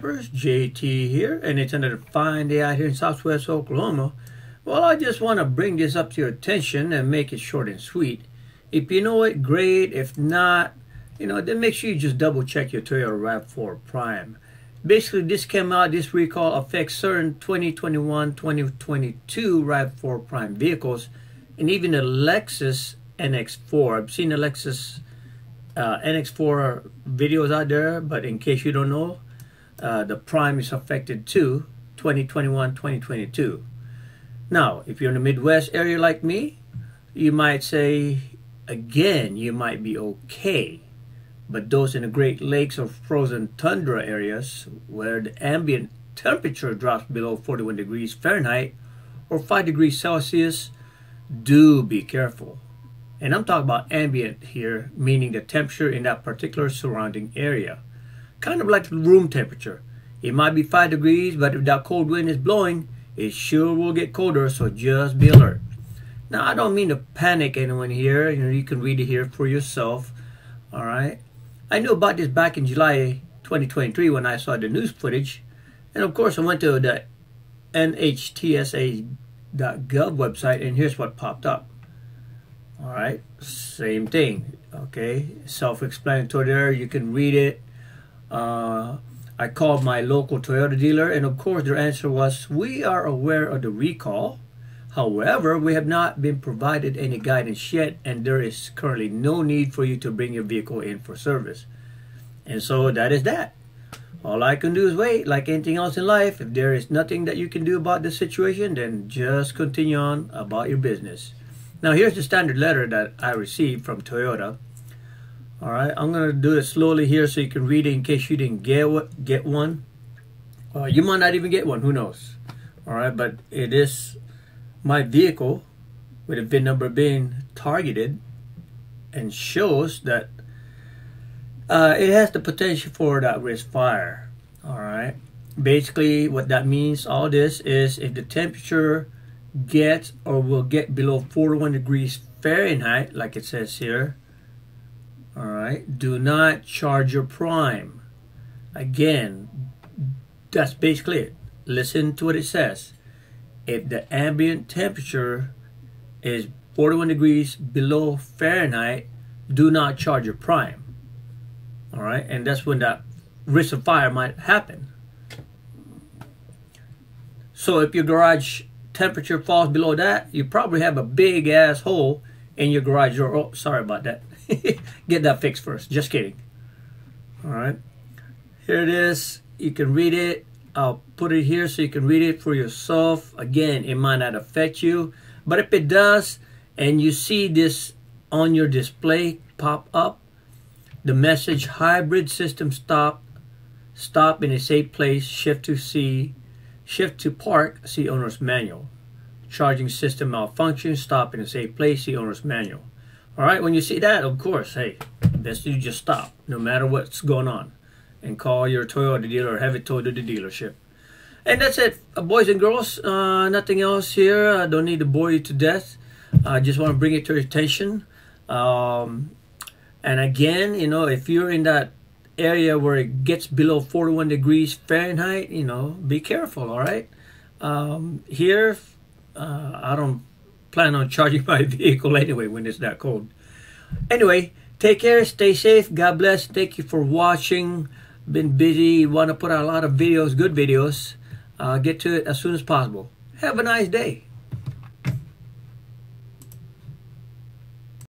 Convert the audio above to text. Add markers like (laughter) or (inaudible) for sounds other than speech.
JT here, and it's another fine day out here in Southwest Oklahoma. Well, I just want to bring this up to your attention and make it short and sweet. If you know it, great. If not, you know, then make sure you just double check your Toyota RAV4 Prime. Basically, this came out, this recall affects certain 2021 2022 RAV4 Prime vehicles and even the Lexus NX4. I've seen the Lexus uh, NX4 videos out there, but in case you don't know, uh, the Prime is affected too, 2021 2022. Now, if you're in the Midwest area like me, you might say, again, you might be okay. But those in the Great Lakes or frozen tundra areas where the ambient temperature drops below 41 degrees Fahrenheit or 5 degrees Celsius, do be careful. And I'm talking about ambient here, meaning the temperature in that particular surrounding area. Kind of like room temperature. It might be 5 degrees, but if that cold wind is blowing, it sure will get colder, so just be alert. Now, I don't mean to panic anyone here. You know, you can read it here for yourself. All right. I knew about this back in July 2023 when I saw the news footage. And of course, I went to the NHTSA.gov website, and here's what popped up. All right. Same thing. Okay. Self explanatory there. You can read it. Uh, I called my local Toyota dealer, and of course, their answer was We are aware of the recall. However, we have not been provided any guidance yet, and there is currently no need for you to bring your vehicle in for service. And so that is that. All I can do is wait, like anything else in life. If there is nothing that you can do about the situation, then just continue on about your business. Now, here's the standard letter that I received from Toyota. All right, I'm gonna do it slowly here so you can read it in case you didn't get get one. Uh, you might not even get one. Who knows? All right, but it is my vehicle with a VIN number being targeted and shows that uh, it has the potential for that risk fire. All right. Basically, what that means, all this is if the temperature gets or will get below 41 degrees Fahrenheit, like it says here, all right. Do not charge your prime. Again, that's basically it. Listen to what it says. If the ambient temperature is 41 degrees below Fahrenheit, do not charge your prime. All right. And that's when that risk of fire might happen. So if your garage temperature falls below that, you probably have a big ass hole in your garage door. Oh, sorry about that. (laughs) Get that fixed first. Just kidding. All right. Here it is. You can read it. I'll put it here so you can read it for yourself. Again, it might not affect you, but if it does, and you see this on your display pop up, the message hybrid system stop, stop in a safe place, shift to C, shift to park, see owner's manual. Charging system malfunction, stop in a safe place, see owner's manual. All right, when you see that, of course, hey, best you just stop, no matter what's going on, and call your Toyota dealer or have it towed to the dealership. And that's it, uh, boys and girls. Uh, nothing else here. I don't need to bore you to death. I just want to bring it to your attention. Um, and again, you know, if you're in that area where it gets below 41 degrees Fahrenheit, you know, be careful, all right? Um, here, uh, I don't plan on charging my (laughs) vehicle anyway when it's that cold. Anyway, take care, stay safe, God bless. Thank you for watching. Been busy, want to put out a lot of videos, good videos. Uh, get to it as soon as possible. Have a nice day.